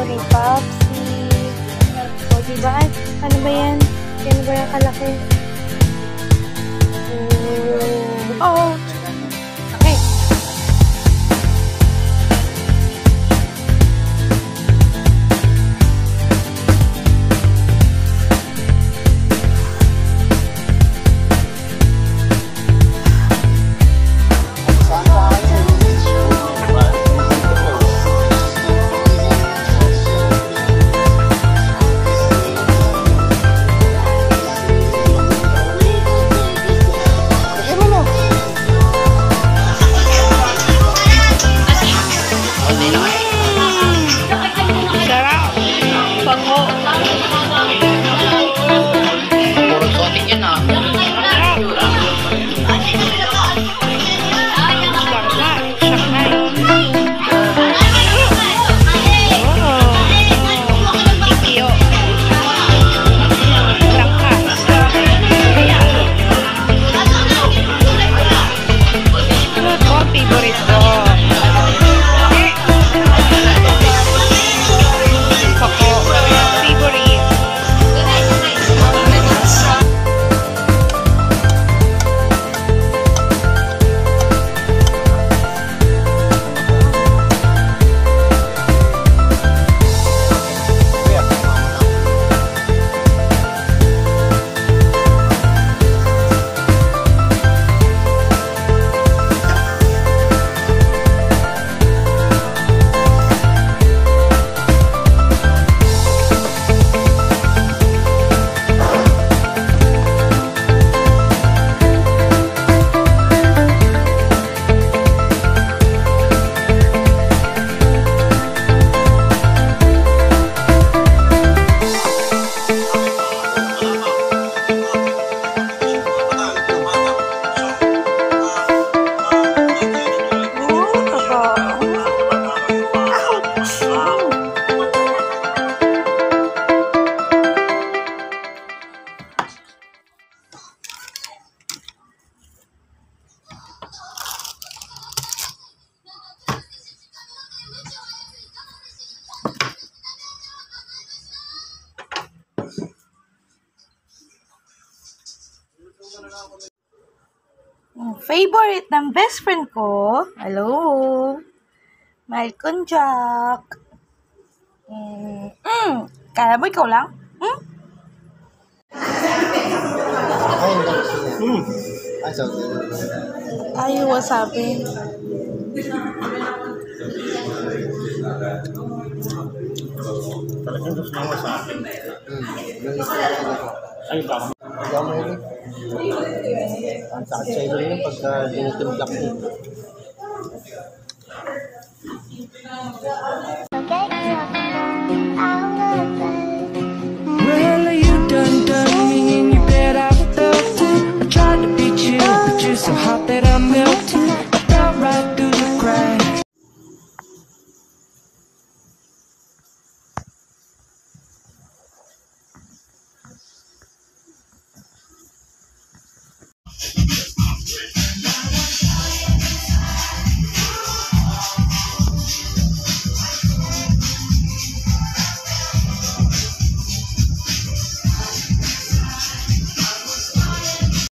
to ni Popsy. O, diba? Ano ba yan? Yan ba yung kalaki? Oh, oh. 好，当。Favorite ng best friend ko, hello, Malcolm Jack. Mm, mm, kala mo ikaw lang? Mm? Ay, wasabi. Talagang gusto mo sa akin. hmm, yung isa ko. Ay, Hindi ako mahilig. Ang sakit sa ilo yun pagka tinitimbak mo.